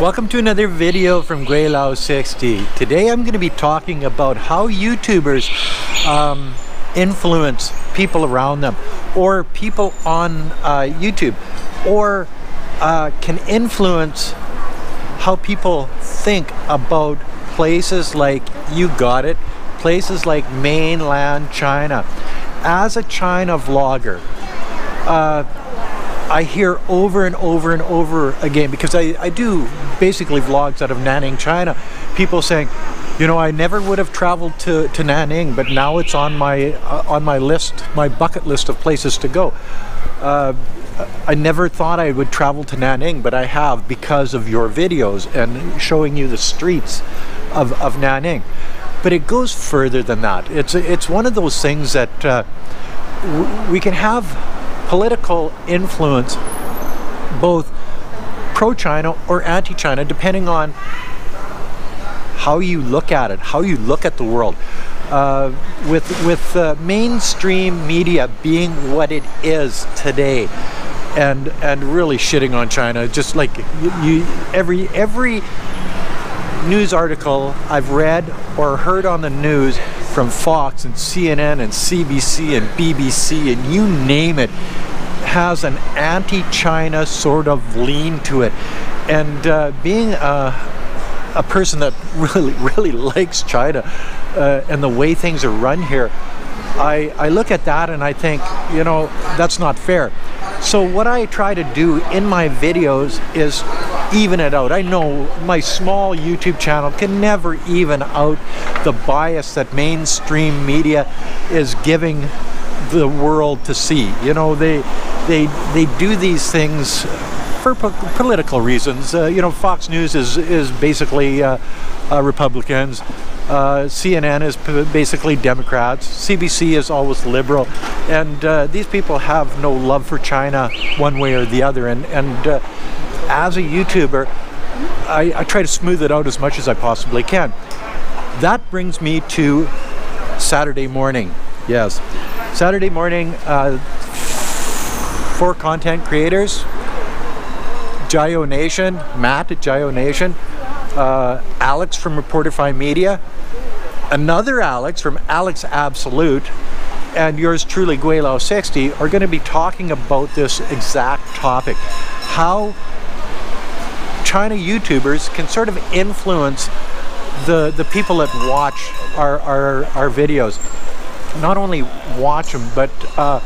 Welcome to another video from Gweilo 60. Today I'm going to be talking about how YouTubers um, influence people around them or people on uh, YouTube or uh, can influence how people think about places like you got it places like mainland China as a China vlogger uh, I hear over and over and over again because I, I do basically vlogs out of Nanning, China. People saying, you know, I never would have traveled to, to Nanning, but now it's on my uh, on my list, my bucket list of places to go. Uh, I never thought I would travel to Nanning, but I have because of your videos and showing you the streets of, of Nanning. But it goes further than that. It's it's one of those things that uh, we can have political influence, both pro-China or anti-China, depending on how you look at it, how you look at the world. Uh, with with uh, mainstream media being what it is today, and and really shitting on China, just like you, you every every news article I've read or heard on the news from Fox and CNN and CBC and BBC and you name it has an anti-China sort of lean to it. And uh, being a, a, person that really, really likes China uh, and the way things are run here, I, I look at that and I think, you know, that's not fair. So what I try to do in my videos is even it out. I know my small YouTube channel can never even out the bias that mainstream media is giving the world to see. You know, they they they do these things for po political reasons. Uh, you know, Fox News is is basically uh, uh, Republicans. Uh, CNN is basically Democrats. CBC is always liberal, and uh, these people have no love for China one way or the other. And and uh, as a YouTuber, I, I try to smooth it out as much as I possibly can. That brings me to Saturday morning. Yes, Saturday morning for content creators. Jayoe Nation, Matt at Jayoe Nation, uh, Alex from Reporterfy Media, another Alex from Alex Absolute, and yours truly, Gweilo 60, are going to be talking about this exact topic. How China YouTubers can sort of influence the, the people that watch our, our, our videos not only watch them, but uh,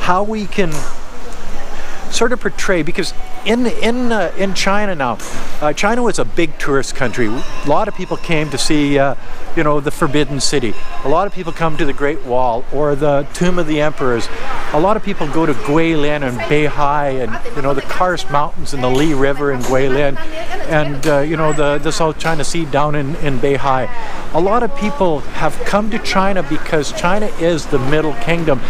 how we can sort of portray because in in uh, in China now, uh, China was a big tourist country. A lot of people came to see, uh, you know, the Forbidden City. A lot of people come to the Great Wall or the Tomb of the Emperors. A lot of people go to Guilin and Beihai and you know the Karst Mountains and the Li River in Guilin, and uh, you know the the South China Sea down in in Beihai. A lot of people have come to China because China is the Middle Kingdom,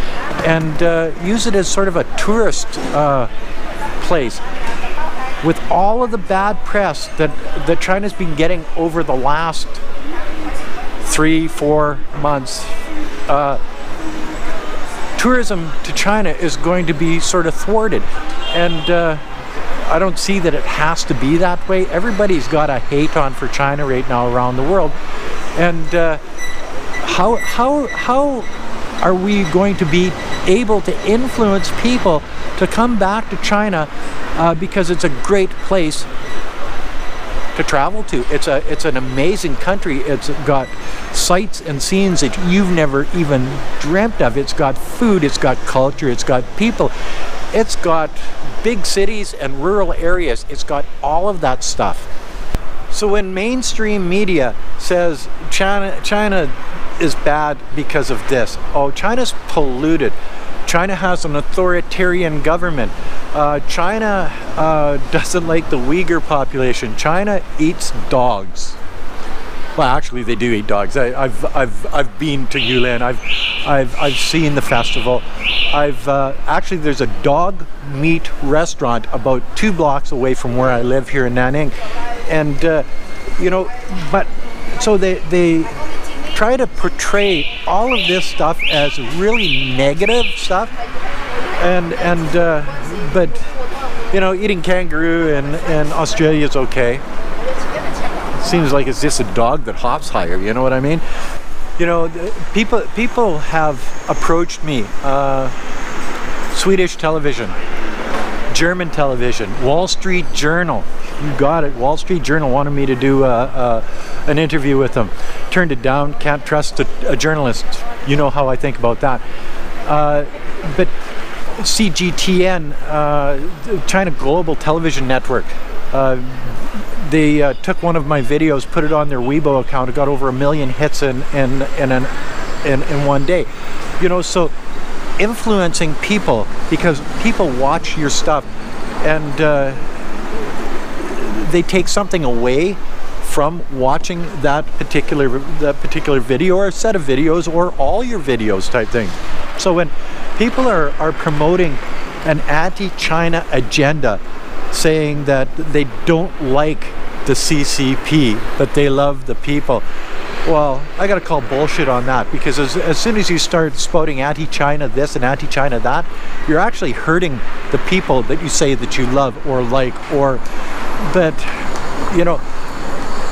and uh, use it as sort of a tourist uh, place with all of the bad press that, that China's been getting over the last three, four months, uh, tourism to China is going to be sort of thwarted. And uh, I don't see that it has to be that way. Everybody's got a hate on for China right now around the world. And uh, how, how, how are we going to be able to influence people to come back to China uh, because it's a great place to travel to. It's a it's an amazing country. It's got sights and scenes that you've never even dreamt of. It's got food, it's got culture, it's got people. It's got big cities and rural areas. It's got all of that stuff. So when mainstream media says China China is bad because of this. Oh, China's polluted. China has an authoritarian government. Uh, China uh, doesn't like the Uyghur population. China eats dogs. Well, actually, they do eat dogs. I, have I've, I've been to Yulin. I've, I've, I've seen the festival. I've uh, actually there's a dog meat restaurant about two blocks away from where I live here in Nanning, and uh, you know, but so they they try to portray all of this stuff as really negative stuff and and uh, but you know, eating kangaroo in, in Australia is okay. Seems like it's just a dog that hops higher, you know what I mean? You know, people people have approached me, uh, Swedish television, German television, Wall Street Journal. You got it. Wall Street Journal wanted me to do uh, uh, an interview with them. Turned it down. Can't trust a, a journalist. You know how I think about that. Uh, but CGTN, uh, China Global Television Network, uh, they uh, took one of my videos, put it on their Weibo account. It got over a million hits in in in, an, in, in one day. You know, so influencing people because people watch your stuff and uh, they take something away from watching that particular that particular video or set of videos or all your videos type thing. So when people are, are promoting an anti-China agenda saying that they don't like the CCP, but they love the people. Well, I got to call bullshit on that because as, as soon as you start spouting anti-China this and anti-China that, you're actually hurting the people that you say that you love or like or that, you know,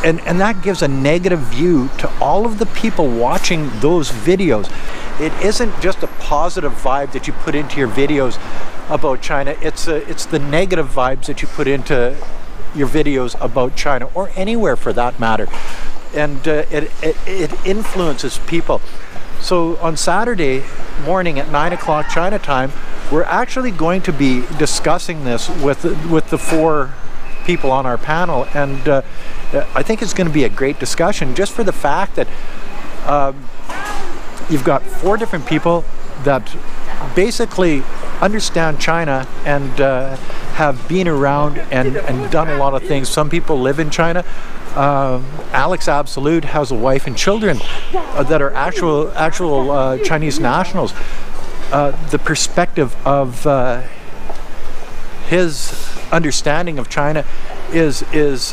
and, and that gives a negative view to all of the people watching those videos. It isn't just a positive vibe that you put into your videos about China. It's a, it's the negative vibes that you put into your videos about China or anywhere for that matter. And uh, it, it, it influences people. So on Saturday morning at 9 o'clock China time, we're actually going to be discussing this with, with the four people on our panel. And uh, I think it's going to be a great discussion just for the fact that um, you've got four different people that basically understand China and uh, have been around and, and done a lot of things. Some people live in China. Uh, Alex Absolute has a wife and children uh, that are actual actual uh, Chinese nationals. Uh, the perspective of uh, his understanding of China is is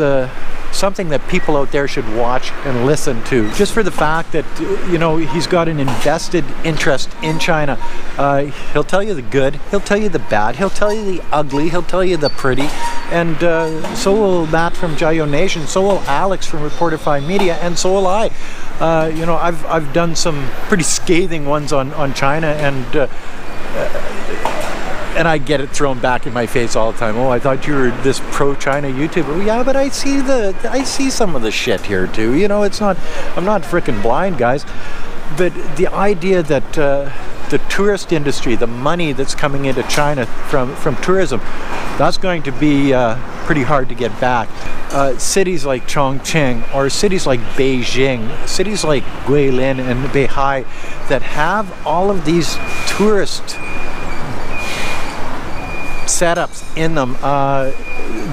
something that people out there should watch and listen to. Just for the fact that, you know, he's got an invested interest in China. Uh, he'll tell you the good, he'll tell you the bad, he'll tell you the ugly, he'll tell you the pretty. And uh, so will Matt from Jayoe Nation, so will Alex from Reporterfy Media, and so will I. Uh, you know, I've, I've done some pretty scathing ones on, on China and uh, and I get it thrown back in my face all the time. Oh, I thought you were this pro-China YouTuber. Well, yeah, but I see the I see some of the shit here too. You know, it's not I'm not freaking blind, guys. But the idea that uh, the tourist industry, the money that's coming into China from from tourism, that's going to be uh, pretty hard to get back. Uh, cities like Chongqing or cities like Beijing, cities like Guilin and Beihai that have all of these tourist setups in them, uh,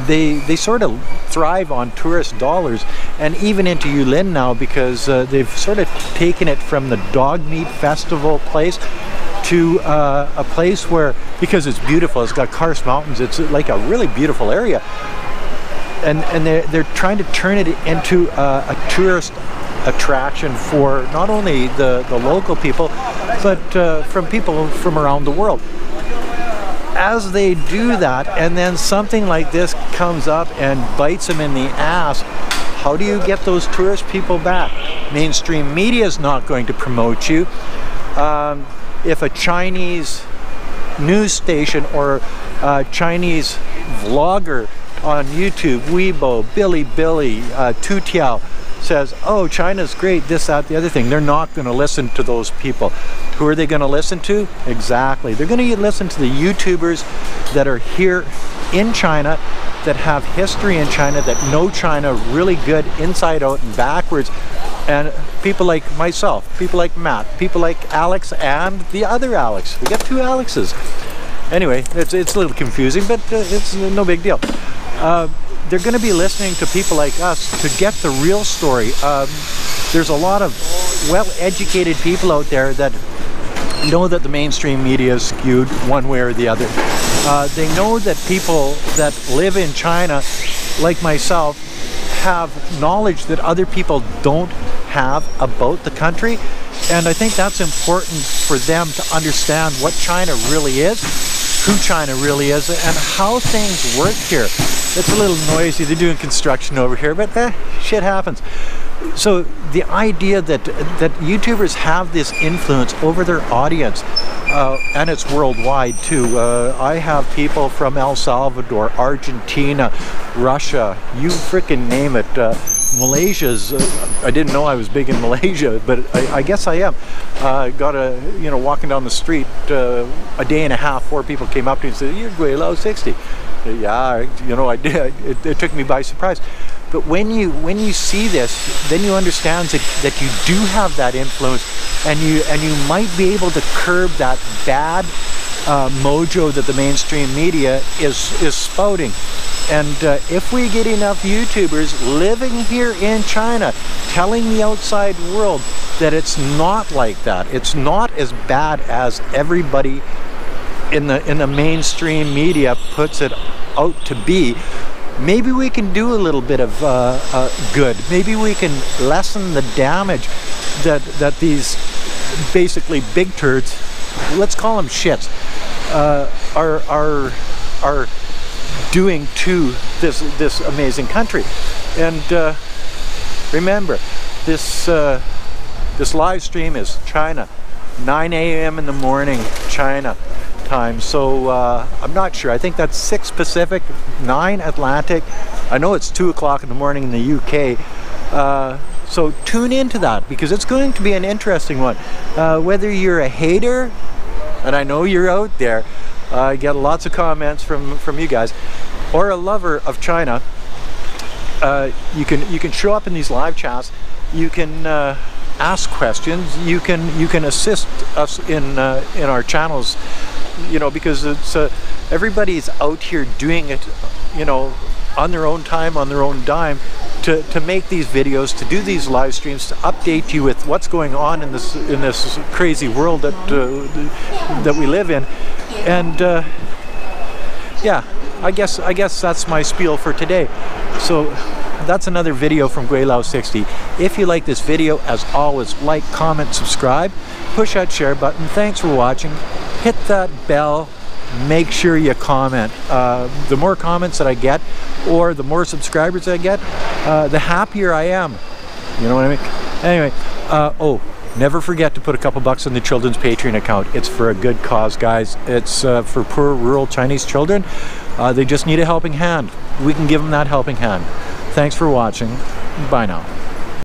they they sort of thrive on tourist dollars, and even into Yulin now because uh, they've sort of taken it from the dog meat festival place to uh, a place where because it's beautiful, it's got karst mountains, it's like a really beautiful area, and and they're they're trying to turn it into a, a tourist attraction for not only the, the local people, but uh, from people from around the world as they do that, and then something like this comes up and bites them in the ass, how do you get those tourist people back? Mainstream media is not going to promote you. Um, if a Chinese news station or a Chinese vlogger on YouTube, Weibo, Bilibili, uh, Toutiao, says, oh, China's great, this, that, the other thing, they're not going to listen to those people. Who are they going to listen to? Exactly. They're going to listen to the YouTubers that are here in China, that have history in China, that know China really good inside out and backwards. And people like myself, people like Matt, people like Alex and the other Alex. We got two Alexes. Anyway, it's, it's a little confusing, but uh, it's no big deal. Uh, they're going to be listening to people like us to get the real story. Um, there's a lot of well-educated people out there that know that the mainstream media is skewed one way or the other. Uh, they know that people that live in China, like myself, have knowledge that other people don't have about the country. And I think that's important for them to understand what China really is who China really is and how things work here. It's a little noisy. They're doing construction over here, but eh, shit happens. So the idea that that YouTubers have this influence over their audience, uh, and it's worldwide too. Uh, I have people from El Salvador, Argentina, Russia, you freaking name it. Uh, Malaysia's, uh, I didn't know I was big in Malaysia, but I, I guess I am. Uh, got a, you know, walking down the street uh, a day and a half, four people came up to me and said, you're Gweilo 60. Yeah, you know, I did. It, it, took me by surprise. But when you when you see this, then you understand that, that you do have that influence, and you and you might be able to curb that bad uh, mojo that the mainstream media is is spouting. And uh, if we get enough YouTubers living here in China telling the outside world that it's not like that, it's not as bad as everybody in the in the mainstream media puts it out to be, maybe we can do a little bit of uh, uh, good. Maybe we can lessen the damage that that these basically big turds, let's call them shits, uh, are are are doing to this this amazing country. And uh, remember, this uh, this live stream is China, 9 a.m. in the morning, China time. So uh, I'm not sure. I think that's 6 Pacific, 9 Atlantic. I know it's 2 o'clock in the morning in the UK. Uh, so tune into that because it's going to be an interesting one. Uh, whether you're a hater, and I know you're out there, I get lots of comments from, from you guys, or a lover of China, uh, you can you can show up in these live chats. You can uh, ask questions. You can you can assist us in uh, in our channels. You know because it's uh, everybody's out here doing it. You know on their own time, on their own dime, to, to make these videos, to do these live streams, to update you with what's going on in this in this crazy world that uh, that we live in, and uh, yeah, I guess I guess that's my spiel for today. So that's another video from Gweilo 60. If you like this video, as always, like, comment, subscribe, push that share button. Thanks for watching. Hit that bell. Make sure you comment. Uh, the more comments that I get, or the more subscribers I get, uh, the happier I am. You know what I mean? Anyway, uh, oh, Never forget to put a couple bucks in the children's Patreon account. It's for a good cause, guys. It's uh, for poor rural Chinese children. Uh, they just need a helping hand. We can give them that helping hand. Thanks for watching. Bye now.